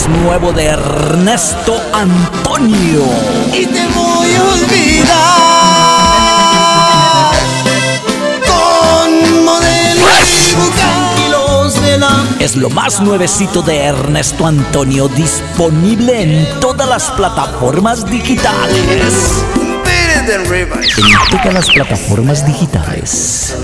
más nuevo de Ernesto Antonio. Y te voy a olvidar con modelos de la Es lo más nuevecito de Ernesto Antonio, disponible en todas las plataformas digitales. En todas las plataformas digitales.